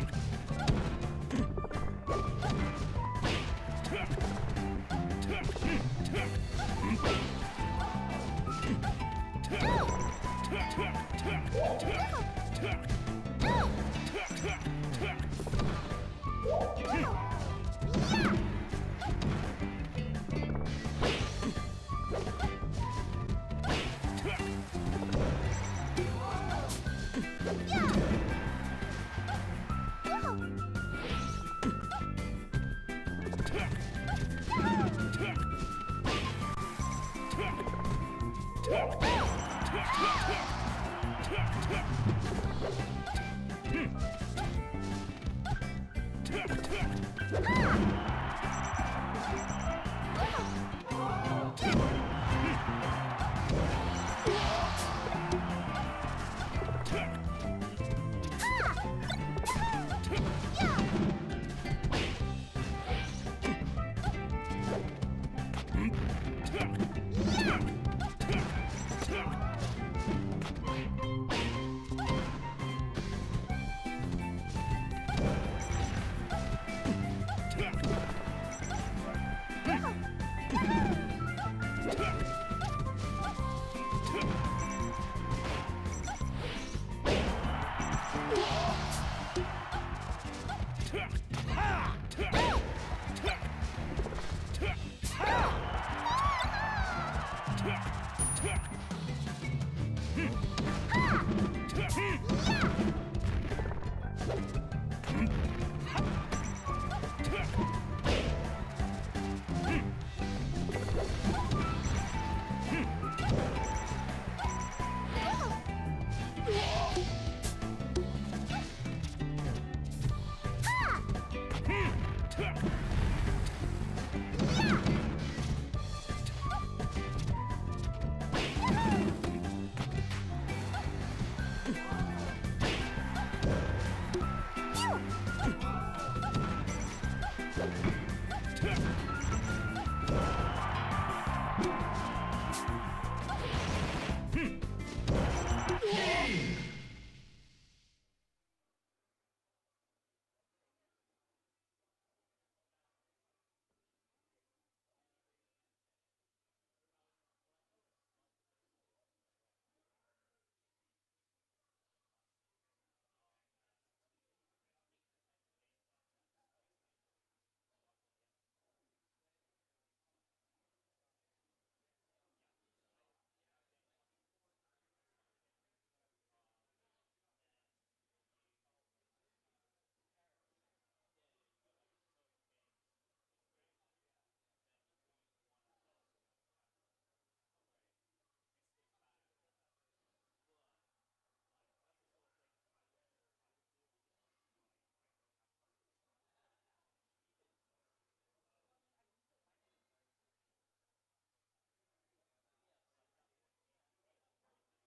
Yeah. Yeah.